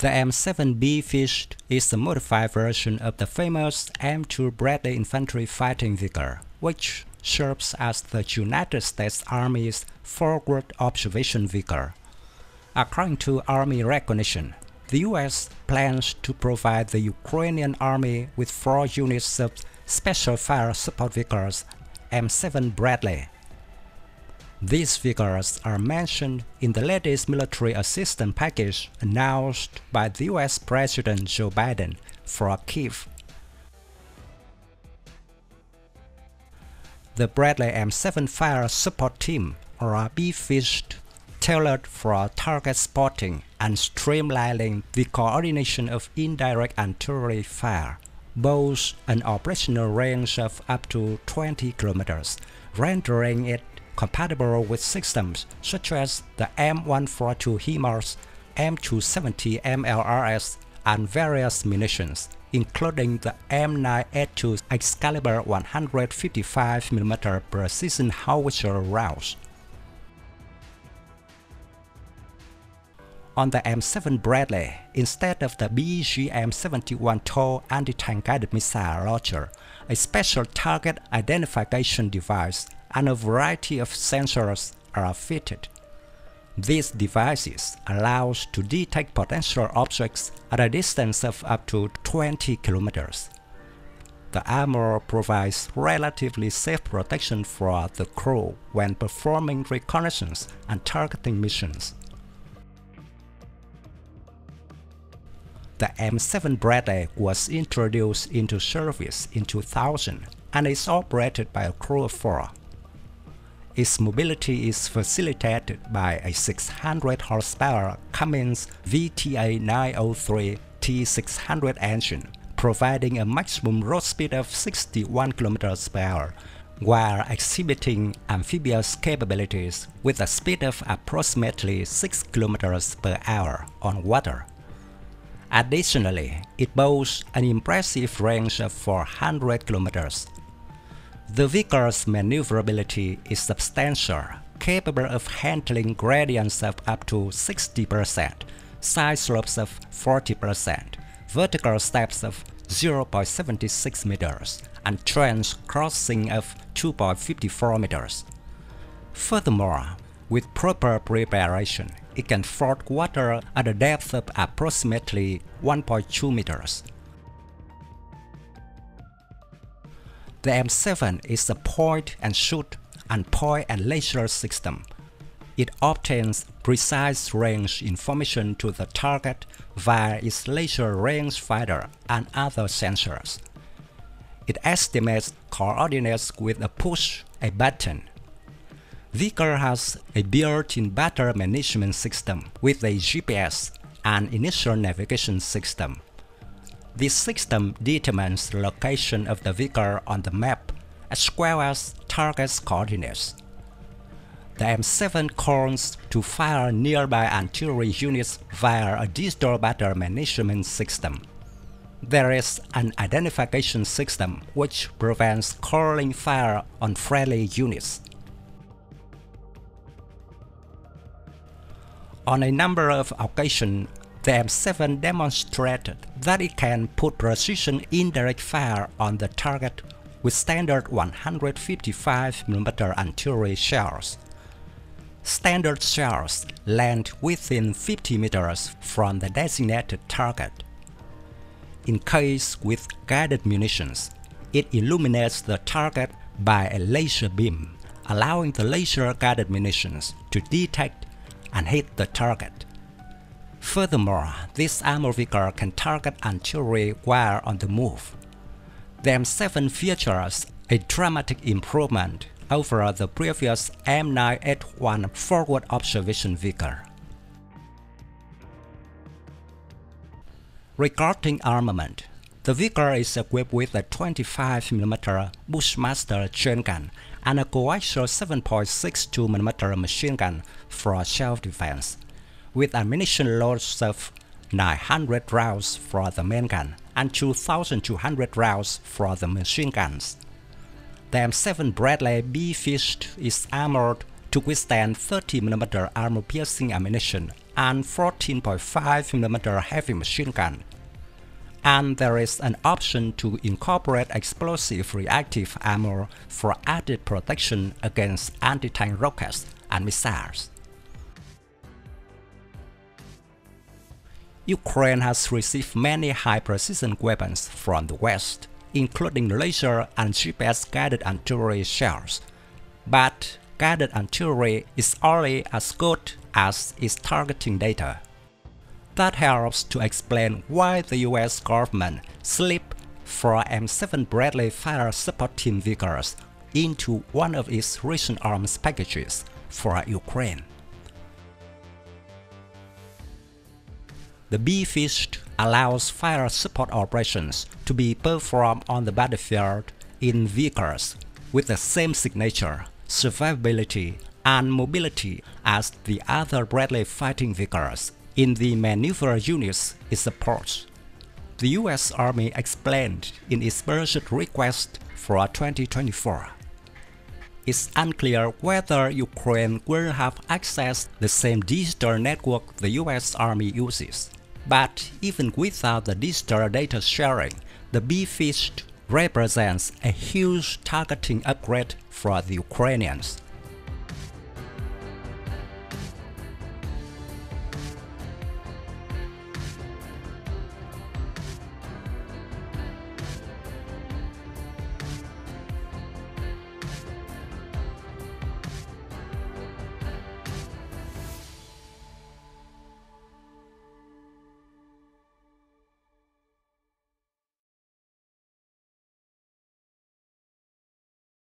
The M7 BFIST is a modified version of the famous M2 Bradley infantry fighting vehicle, which serves as the United States Army's forward observation vehicle. According to Army recognition, the U.S. plans to provide the Ukrainian Army with four units of Special Fire Support Vehicles M7 Bradley. These figures are mentioned in the latest military assistance package announced by the US President Joe Biden for Kiev. The Bradley M7 Fire Support Team, or BFIST, tailored for target spotting and streamlining the coordination of indirect artillery fire, boasts an operational range of up to 20 kilometers, rendering it compatible with systems such as the M142 HIMARS, M270 MLRS, and various munitions, including the M982 Excalibur 155mm precision howitzer rounds. On the M7 Bradley, instead of the BGM-71 TOW anti-tank guided missile launcher, a special target identification device and a variety of sensors are fitted. These devices allow us to detect potential objects at a distance of up to 20 kilometers. The armor provides relatively safe protection for the crew when performing reconnaissance and targeting missions. The M7 Bradley was introduced into service in 2000 and is operated by a crew of four. Its mobility is facilitated by a 600 horsepower Cummins VTA 903 T600 engine, providing a maximum road speed of 61 km per hour, while exhibiting amphibious capabilities with a speed of approximately 6 km per hour on water. Additionally, it boasts an impressive range of 400 kilometers the vehicle's maneuverability is substantial, capable of handling gradients of up to 60%, side slopes of 40%, vertical steps of 0.76 meters, and trench crossing of 2.54 meters. Furthermore, with proper preparation, it can ford water at a depth of approximately 1.2 meters. The M7 is a point and shoot and point and laser system. It obtains precise range information to the target via its laser rangefinder and other sensors. It estimates coordinates with a push a button. Vehicle has a built-in battery management system with a GPS and inertial navigation system. This system determines the location of the vehicle on the map as well as target coordinates. The M7 calls to fire nearby artillery units via a digital battery management system. There is an identification system which prevents calling fire on friendly units. On a number of occasions, the M7 demonstrated that it can put precision indirect fire on the target with standard 155mm artillery shells. Standard shells land within 50 meters from the designated target. In case with guided munitions, it illuminates the target by a laser beam, allowing the laser-guided munitions to detect and hit the target. Furthermore, this armor vehicle can target artillery while on the move. The M7 features a dramatic improvement over the previous M981 forward observation vehicle. Regarding armament, the vehicle is equipped with a 25mm Bushmaster chain gun and a coaxial 7.62mm machine gun for self-defense with ammunition loads of 900 rounds for the main gun and 2,200 rounds for the machine guns. The M7 Bradley B-Fist is armored to withstand 30mm armor-piercing ammunition and 14.5mm heavy machine gun. And there is an option to incorporate explosive reactive armor for added protection against anti-tank rockets and missiles. Ukraine has received many high-precision weapons from the West, including laser and GPS-guided artillery shells. But guided artillery is only as good as its targeting data. That helps to explain why the US government slipped four M7 Bradley fire support team vehicles into one of its recent arms packages for Ukraine. The B-Fist allows fire support operations to be performed on the battlefield in vehicles with the same signature, survivability, and mobility as the other Bradley fighting vehicles in the maneuver units it supports. The US Army explained in its budget request for 2024. It's unclear whether Ukraine will have access the same digital network the US Army uses. But even without the digital data sharing, the B-Fist represents a huge targeting upgrade for the Ukrainians.